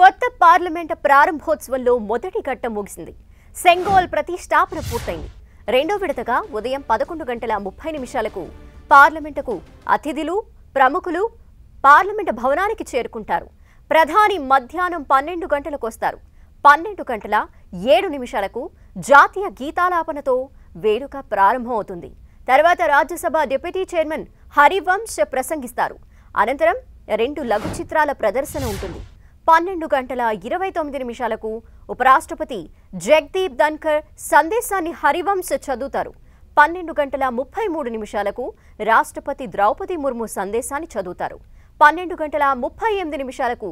కొత్త పార్లమెంట్ ప్రారంభోత్సవంలో మొదటి ఘట్టం ముగిసింది. సెంగోల్ ప్రతిష్టాపన పూర్తయింది. రెండో విడతగా ఉదయం పదకొండు గంటల ముప్పై నిమిషాలకు పార్లమెంటుకు అతిథులు ప్రముఖులు పార్లమెంటు భవనానికి చేరుకుంటారు. ప్రధాని మధ్యాహ్నం పన్నెండు గంటలకు వస్తారు. పన్నెండు గంటల ఏడు నిమిషాలకు జాతీయ గీతాలాపనతో వేడుక ప్రారంభమవుతుంది. తర్వాత రాజ్యసభ డిప్యూటీ చైర్మన్ హరివంశ్ ప్రసంగిస్తారు. అనంతరం రెండు లఘు చిత్రాల ప్రదర్శన ఉంటుంది. పన్నెండు గంటల ఇరవై తొమ్మిది నిమిషాలకు ఉపరాష్ట్రపతి జగదీప్ ధన్కర్ సందేశాన్ని హరివంశ్ చదువుతారు. పన్నెండు గంటల ముప్పై మూడు నిమిషాలకు రాష్ట్రపతి ద్రౌపది ముర్ము సందేశాన్ని చదువుతారు. పన్నెండు గంటల ముప్పై ఎనిమిది నిమిషాలకు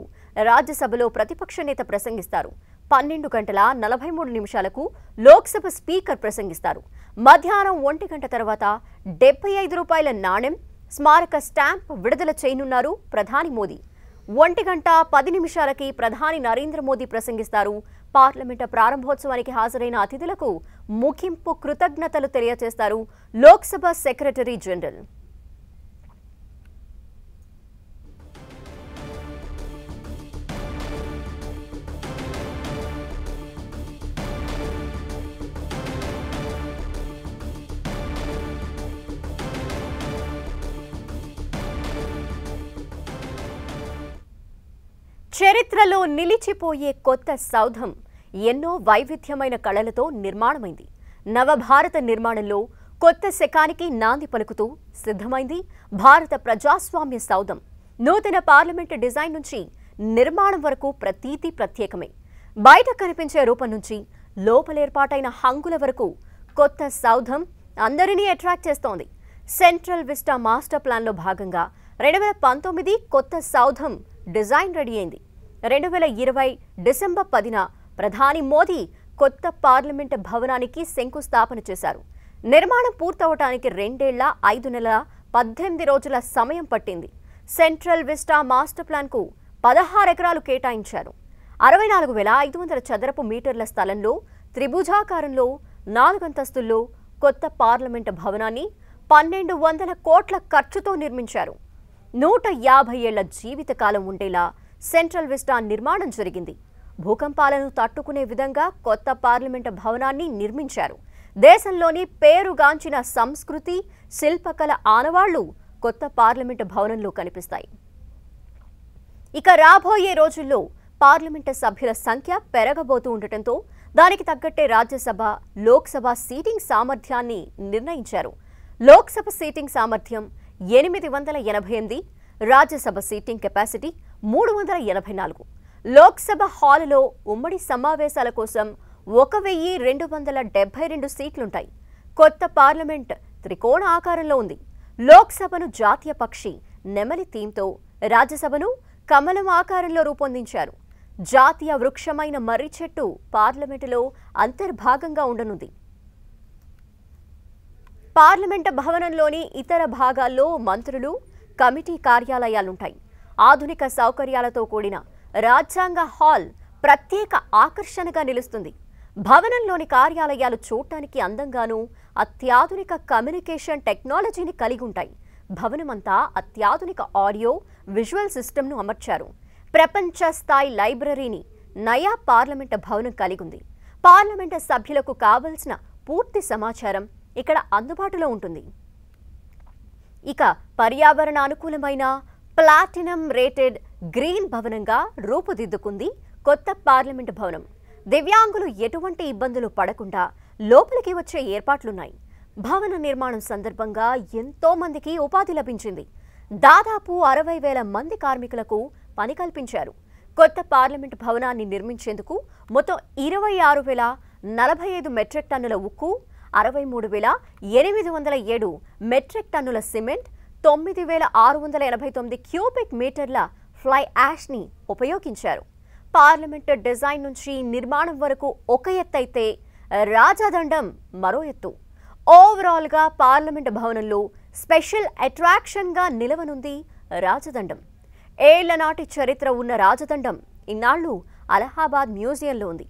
రాజ్యసభలో ప్రతిపక్ష నేత ప్రసంగిస్తారు. పన్నెండు గంటల నలభై మూడు నిమిషాలకు లోక్సభ స్పీకర్ ప్రసంగిస్తారు. మధ్యాహ్నం ఒంటి గంట తర్వాత డెబ్బై ఐదు రూపాయల నాణెం స్మారక స్టాంప్ విడుదల చేయనున్నారు ప్రధాని మోదీ. ఒంటి గంట పది నిమిషాలకి ప్రధాని నరేంద్ర మోదీ ప్రసంగిస్తారు. పార్లమెంట్ ప్రారంభోత్సవానికి హాజరైన అతిథులకు ముగింపు కృతజ్ఞతలు తెలియజేస్తారు లోక్సభ సెక్రటరీ జనరల్. చరిత్రలో నిలిచిపోయే కొత్త సౌధం ఎన్నో వైవిధ్యమైన కళలతో నిర్మాణమైంది. నవభారత నిర్మాణంలో కొత్త శకానికి నాంది పలుకుతూ సిద్ధమైంది భారత ప్రజాస్వామ్య సౌధం. నూతన పార్లమెంటు డిజైన్ నుంచి నిర్మాణం వరకు ప్రతీతి ప్రత్యేకమే. బయట కనిపించే రూపం నుంచి లోపలేర్పాటైన హంగుల వరకు కొత్త సౌధం అందరినీ అట్రాక్ట్ చేస్తోంది. సెంట్రల్ విస్టా మాస్టర్ ప్లాన్లో భాగంగా రెండు వేల పంతొమ్మిది కొత్త సౌధం డిజైన్ రెడీ అయింది. రెండు వేల ఇరవై డిసెంబర్ పదిన ప్రధాని మోదీ కొత్త పార్లమెంట్ భవనానికి శంకుస్థాపన చేశారు. నిర్మాణం పూర్తవటానికి రెండేళ్ళ ఐదు నెలల పద్దెనిమిది రోజుల సమయం పట్టింది. సెంట్రల్ విస్టా మాస్టర్ ప్లాన్కు పదహారు ఎకరాలు కేటాయించారు. అరవై నాలుగు వేల ఐదు వందల చదరపు మీటర్ల స్థలంలో త్రిభుజాకారంలో నాలుగంతస్తుల్లో కొత్త పార్లమెంటు భవనాన్ని పన్నెండు వందల కోట్ల ఖర్చుతో నిర్మించారు. నూట యాభై ఏళ్ళ జీవితకాలం ఉండేలా సెంట్రల్ విస్టా నిర్మాణం జరిగింది. భూకంపాలను తట్టుకునే విధంగా కొత్త పార్లమెంటు భవనాన్ని నిర్మించారు. దేశంలోని పేరుగాంచిన సంస్కృతి శిల్పకళ ఆనవాళ్ళు కొత్త పార్లమెంటు భవనంలో కనిపిస్తాయి. ఇక రాబోయే రోజుల్లో పార్లమెంటు సభ్యుల సంఖ్య పెరగబోతూ ఉండటంతో దానికి తగ్గట్టే రాజ్యసభ లోక్సభ సీటింగ్ సామర్థ్యాన్ని నిర్ణయించారు. లోక్సభ సీటింగ్ సామర్థ్యం ఎనిమిది వందల ఎనభై ఎనిమిది రాజ్యసభ సీటింగ్ కెపాసిటీ మూడు వందల ఎనభై నాలుగు. లోక్సభ హాలులో ఉమ్మడి సమావేశాల కోసం ఒక వెయ్యి రెండు వందల డెబ్బై రెండు సీట్లుంటాయి. కొత్త పార్లమెంట్ త్రికోణ ఆకారంలో ఉంది. లోక్సభను జాతీయ పక్షి నెమలి థీమ్తో రాజ్యసభను కమలం ఆకారంలో రూపొందించారు. జాతీయ వృక్షమైన మర్రి చెట్టు పార్లమెంటులో అంతర్భాగంగా ఉండనుంది. పార్లమెంటు భవనంలోని ఇతర భాగాల్లో మంత్రులు కమిటీ కార్యాలయాలుంటాయి. ఆధునిక సౌకర్యాలతో కూడిన రాజ్యాంగ హాల్ ప్రత్యేక ఆకర్షణగా నిలుస్తుంది. భవనంలోని కార్యాలయాలు చూడటానికి అందంగానూ అత్యాధునిక కమ్యూనికేషన్ టెక్నాలజీని కలిగి ఉంటాయి. భవనమంతా అత్యాధునిక ఆడియో విజువల్ సిస్టమ్ను అమర్చారు. ప్రపంచ స్థాయి లైబ్రరీని నయా పార్లమెంట్ భవనం కలిగి ఉంది. పార్లమెంటు సభ్యులకు కావలసిన పూర్తి సమాచారం ఇక్కడ అందుబాటులో ఉంటుంది. ఇక పర్యావరణ అనుకూలమైన ప్లాటినం రేటెడ్ గ్రీన్ భవనంగా రూపుదిద్దుకుంది కొత్త పార్లమెంటు భవనం. దివ్యాంగులు ఎటువంటి ఇబ్బందులు పడకుండా లోపలికి వచ్చే ఏర్పాట్లున్నాయి. భవన నిర్మాణం సందర్భంగా ఎంతో మందికి ఉపాధి లభించింది. దాదాపు అరవై వేల మంది కార్మికులకు పని కల్పించారు. కొత్త పార్లమెంటు భవనాన్ని నిర్మించేందుకు మొత్తం ఇరవై ఆరు వేల నలభై ఐదు మెట్రిక్ టన్నుల ఉక్కు అరవై మూడు వేల ఎనిమిది వందల ఏడు మెట్రిక్ టన్నుల సిమెంట్ తొమ్మిది వేల ఆరు వందల ఎనభై తొమ్మిది క్యూబిక్ మీటర్ల ఫ్లై యాష్ని ఉపయోగించారు. పార్లమెంట్ డిజైన్ నుంచి నిర్మాణం వరకు ఒక ఎత్తైతే రాజదండం మరో ఎత్తు. ఓవరాల్గా పార్లమెంట్ భవనంలో స్పెషల్ అట్రాక్షన్గా నిలవనుంది రాజదండం. ఏళ్ళ నాటి చరిత్ర ఉన్న రాజదండం ఇన్నాళ్ళు అలహాబాద్ మ్యూజియంలో ఉంది.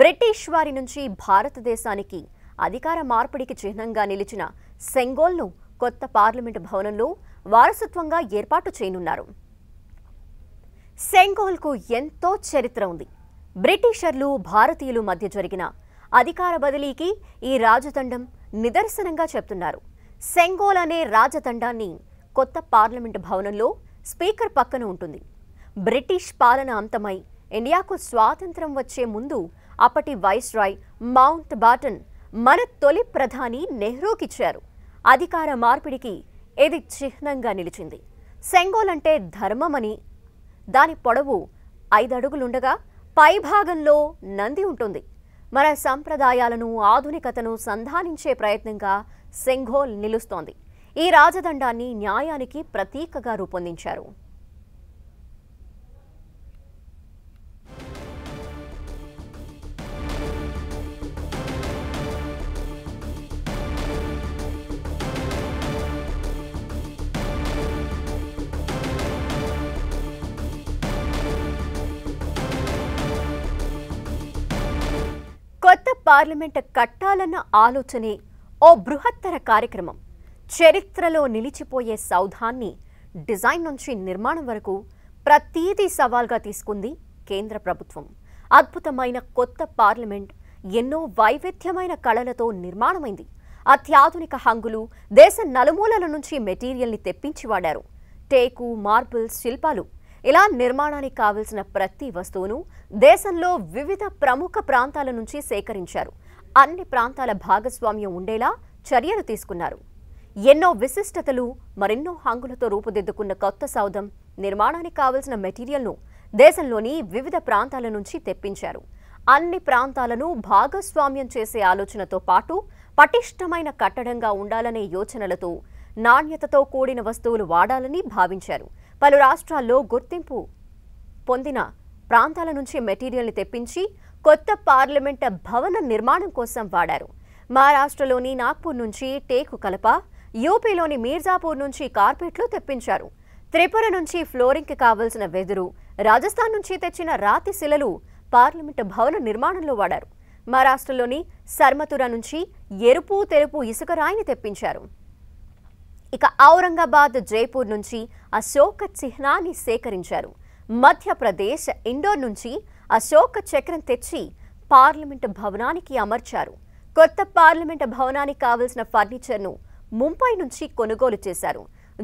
బ్రిటిష్ వారి నుంచి భారతదేశానికి అధికార మార్పిడికి చిహ్నంగా నిలిచిన సెంగోల్ను కొత్త పార్లమెంటు భవనంలో వారసత్వంగా ఏర్పాటు చేయనున్నారు. సెంగోల్కు ఎంతో చరిత్ర ఉంది. బ్రిటిషర్లు భారతీయులు మధ్య జరిగిన అధికార బదిలీకి ఈ రాజదండం నిదర్శనంగా చెప్తున్నారు. సెంగోల్ అనే రాజదండాన్ని కొత్త పార్లమెంటు భవనంలో స్పీకర్ పక్కన ఉంటుంది. బ్రిటిష్ పాలన అంతమై ఇండియాకు స్వాతంత్రం వచ్చే ముందు అప్పటి వైస్రాయ్ మౌంట్ బాటన్ మన తొలి ప్రధాని నెహ్రూకిచ్చారు. అధికార మార్పిడికి ఇది చిహ్నంగా నిలిచింది. సెంగోలంటే ధర్మమని. దాని పొడవు ఐదు అడుగులుండగా పైభాగంలో నంది ఉంటుంది. మన సంప్రదాయాలను ఆధునికతను సంధానించే ప్రయత్నంగా సెంఘోల్ నిలుస్తోంది. ఈ రాజదండాన్ని న్యాయానికి ప్రతీకగా రూపొందించారు. కొత్త పార్లమెంట్ కట్టాలన్న ఆలోచనే ఓ బృహత్తర కార్యక్రమం. చరిత్రలో నిలిచిపోయే సౌధాన్ని డిజైన్ నుంచి నిర్మాణం వరకు ప్రతీదీ సవాల్గా తీసుకుంది కేంద్ర ప్రభుత్వం. అద్భుతమైన కొత్త పార్లమెంట్ ఎన్నో వైవిధ్యమైన కళలతో నిర్మాణమైంది. అత్యాధునిక హంగులు దేశ నలుమూలల నుంచి మెటీరియల్ని తెప్పించి వాడారు. టేకు మార్బుల్స్ శిల్పాలు ఇలా నిర్మాణానికి కావలసిన ప్రతి వస్తువును దేశంలో వివిధ ప్రముఖ ప్రాంతాల నుంచి సేకరించారు. అన్ని ప్రాంతాల భాగస్వామ్యం ఉండేలా చర్యలు తీసుకున్నారు. ఎన్నో విశిష్టతలు మరెన్నో హంగులతో రూపుదిద్దుకున్న కొత్త సౌధం నిర్మాణానికి కావలసిన మెటీరియల్ను దేశంలోని వివిధ ప్రాంతాల నుంచి తెప్పించారు. అన్ని ప్రాంతాలను భాగస్వామ్యం చేసే ఆలోచనతో పాటు పటిష్టమైన కట్టడంగా ఉండాలనే యోచనలతో నాణ్యతతో కూడిన వస్తువులు వాడాలని భావించారు. పలు రాష్ట్రాల్లో గుర్తింపు పొందిన ప్రాంతాల నుంచి మెటీరియల్ని తెప్పించి కొత్త పార్లమెంట్ భవన నిర్మాణం కోసం వాడారు. మహారాష్ట్రలోని నాగ్పూర్ నుంచి టేకు కలప యూపీలోని మీర్జాపూర్ నుంచి కార్పెట్లు తెప్పించారు. త్రిపుర నుంచి ఫ్లోరింగ్కి కావలసిన వెదురు రాజస్థాన్ నుంచి తెచ్చిన రాతి శిలలు పార్లమెంటు భవన నిర్మాణంలో వాడారు. మహారాష్ట్రలోని సర్మతుర నుంచి ఎరుపు తెలుపు ఇసుక రాయిని తెప్పించారు. ఇక ఔరంగాబాద్ జైపూర్ నుంచి అశోక చిహ్నాన్ని సేకరించారు. మధ్యప్రదేశ్ ఇండోర్ నుంచి అశోక చక్రం తెచ్చి పార్లమెంటు భవనానికి అమర్చారు. కొత్త పార్లమెంటు భవనానికి కావలసిన ఫర్నిచర్ను ముంబై నుంచి కొనుగోలు చేశారు.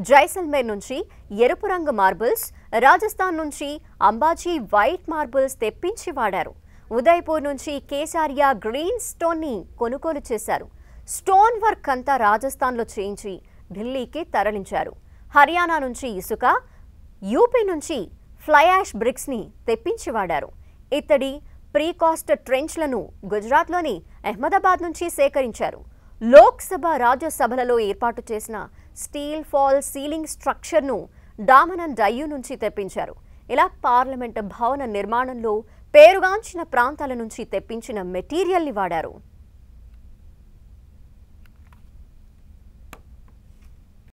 జైసల్మేర్ నుంచి ఎరుపు రంగు మార్బుల్స్ రాజస్థాన్ నుంచి అంబాజీ వైట్ మార్బుల్స్ తెప్పించి వాడారు. ఉదయ్పూర్ నుంచి కేసారియా గ్రీన్ స్టోన్ని కొనుగోలు చేశారు. స్టోన్ వర్క్ అంతా రాజస్థాన్లో చేయించి ఢిల్లీకి తరలించారు. హర్యానా నుంచి ఇసుక యూపీ నుంచి ఫ్లై యాష్ బ్రిక్స్ని తెప్పించి వాడారు. ఇత్తడి ప్రీకాస్ట్ ట్రెంచ్లను గుజరాత్లోని అహ్మదాబాద్ నుంచి సేకరించారు. లోక్సభ రాజ్యసభలలో ఏర్పాటు చేసిన స్టీల్ ఫాల్ సీలింగ్ స్ట్రక్చర్ను డామనన్ డయ్యూ నుంచి తెప్పించారు. ఇలా పార్లమెంట్ భవన నిర్మాణంలో పేరుగాంచిన ప్రాంతాల నుంచి తెప్పించిన మెటీరియల్ని వాడారు.